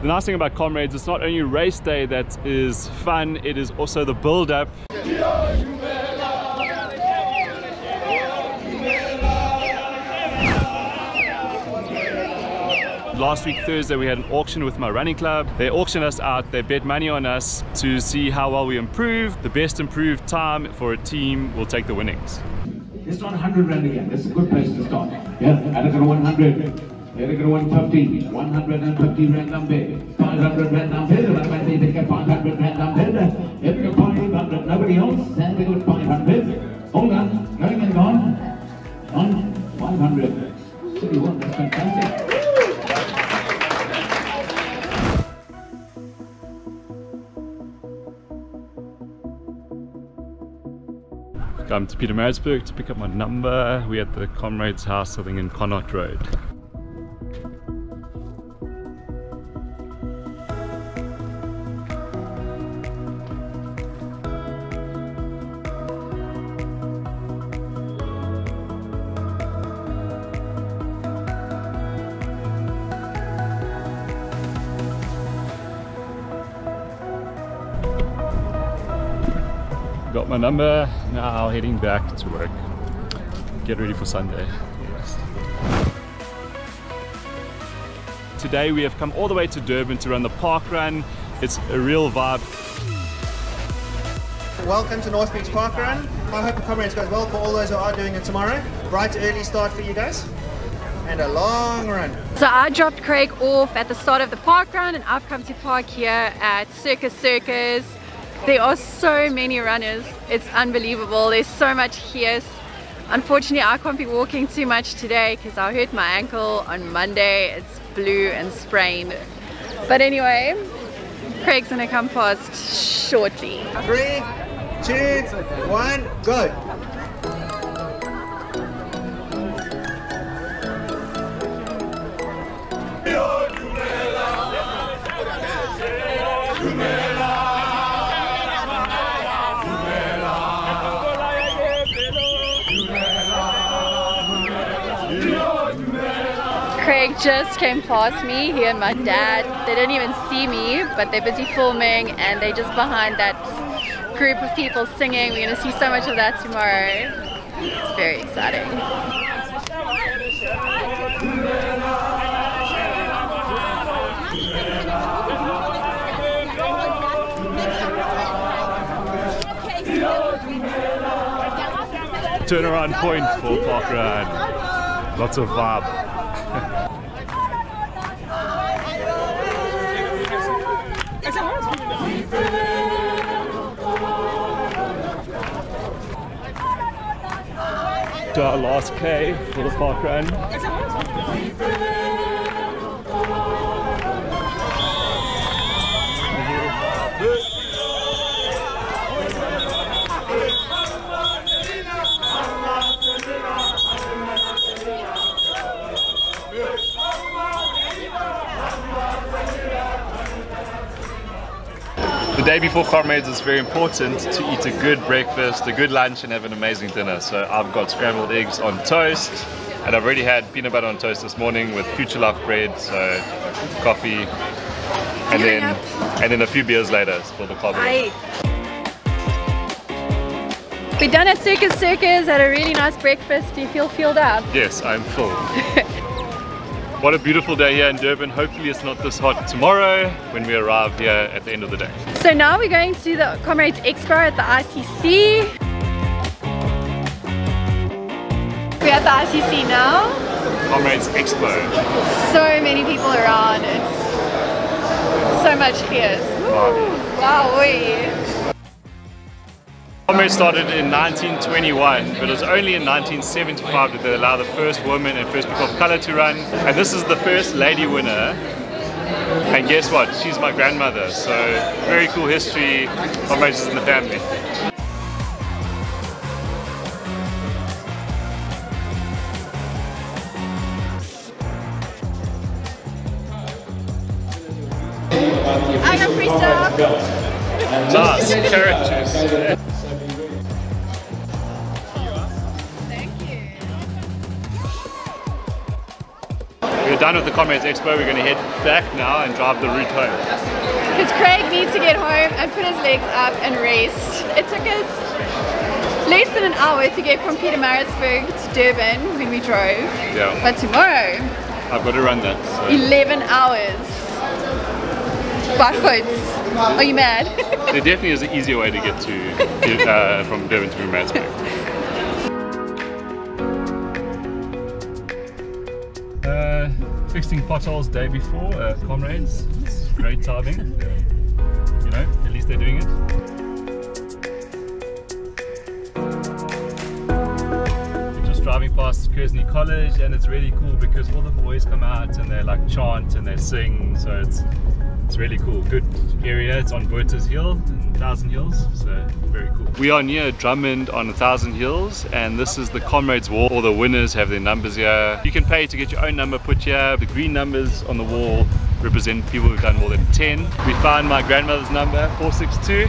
The nice thing about Comrades, it's not only race day that is fun, it is also the build up. Last week Thursday we had an auction with my running club. They auctioned us out, they bet money on us to see how well we improve. The best improved time for a team will take the winnings. It's not 100 rand again. That's a good place to start. Yeah, I got 100. They're going 150, 150 rand number, 500 rand number, I might say they get 500 rand number, every 500, nobody else, and they got 500. Hold on, going and gone, on 500. City one, that's fantastic. Come to Pietermaritzburg to pick up my number. We're at the Comrades house, I think in Connaught Road. Got my number, now heading back to work. Get ready for Sunday. Yes. Today we have come all the way to Durban to run the park run. It's a real vibe. Welcome to North Beach Park Run. I hope the comrades goes well for all those who are doing it tomorrow. Bright early start for you guys and a long run. So I dropped Craig off at the start of the park run and I've come to park here at Circus Circus there are so many runners. It's unbelievable. There's so much here. Unfortunately, I can't be walking too much today because I hurt my ankle on Monday. It's blue and sprained. But anyway, Craig's gonna come past shortly. Three, two, one, go. Craig just came past me, he and my dad. They didn't even see me, but they're busy filming and they're just behind that group of people singing. We're gonna see so much of that tomorrow. It's very exciting. Turnaround point for park run. Lots of vibe. To our last K for the park run. The day before comrades it's very important to eat a good breakfast a good lunch and have an amazing dinner so I've got scrambled eggs on toast and I've already had peanut butter on toast this morning with future life bread so coffee and then and then a few beers later for the carb we're done at Circus Circus, had a really nice breakfast. Do you feel filled up? Yes, I'm full. What a beautiful day here in Durban. Hopefully it's not this hot tomorrow when we arrive here at the end of the day. So now we're going to the Comrades Expo at the ICC. We're at the ICC now. Comrades Expo. So many people around. It's so much here. Wow. wow Comrades started in 1921, but it was only in 1975 that they allowed the first woman and first people of color to run. And this is the first lady winner. And guess what? She's my grandmother. So very cool history. Comrades is in the family. Free stuff. Nice done with the Comrades Expo, we're going to head back now and drive the route home. Because Craig needs to get home and put his legs up and rest. It took us less than an hour to get from Pietermaritzburg to Durban when we drove. Yeah. But tomorrow, I've got to run that. So. 11 hours by foot. Are you mad? There definitely is an easier way to get to uh, from Durban to Pietermaritzburg. Uh, fixing potholes day before, uh, comrades. It's great timing. You know, at least they're doing it. We're just driving past Kearsney College and it's really cool because all the boys come out and they like chant and they sing so it's it's really cool. Good area. It's on Botha's Hill and Thousand Hills so very cool. We are near Drummond on a Thousand Hills and this is the Comrades Wall. All the winners have their numbers here. You can pay to get your own number put here. The green numbers on the wall represent people who've done more than 10 we found my grandmother's number 462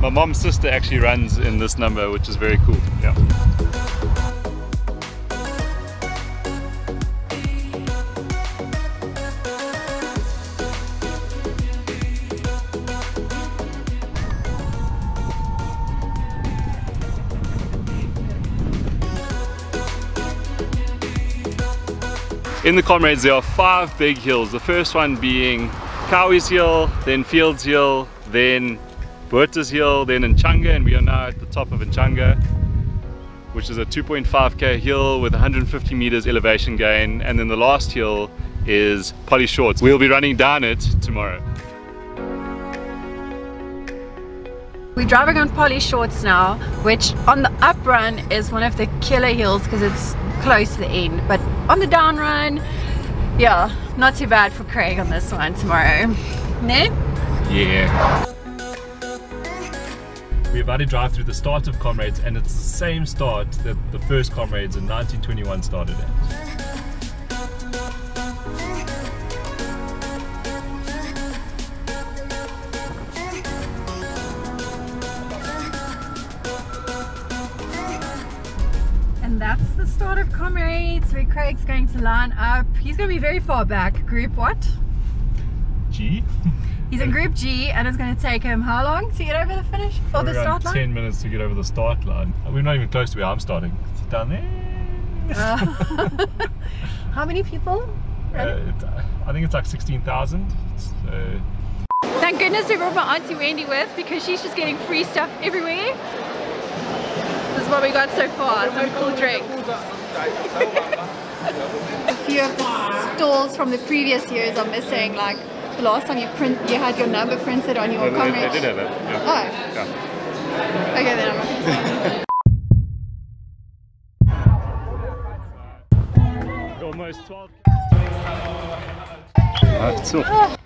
my mom's sister actually runs in this number which is very cool. Yeah In the Comrades there are five big hills. The first one being Cowie's Hill, then Fields Hill, then Botha's Hill, then Nchanga, and we are now at the top of Nchanga, which is a 2.5k hill with 150 meters elevation gain, and then the last hill is Polly Shortts. We'll be running down it tomorrow. We're driving on Polly Shortts now, which on the up run is one of the killer hills because it's close to the end. But on the down run, yeah, not too bad for Craig on this one tomorrow. Ne? Yeah. We're about to drive through the start of Comrades and it's the same start that the first Comrades in 1921 started at. Start of Comrades where Craig's going to line up. He's going to be very far back. Group what? G? He's in Group G and it's going to take him how long to get over the finish? Or the start line? 10 minutes to get over the start line. We're not even close to where I'm starting. It's down there. Uh, how many people? Uh, it, I think it's like 16,000. So Thank goodness we brought my auntie Wendy with because she's just getting free stuff everywhere. This is what we got so far, some cool drinks. A few of the stalls from the previous years are missing, like the last time you print, you had your number printed on your Oh, they, they did have that. Yeah. Oh, Yeah. okay then I'm not. Almost 12. Alright, so.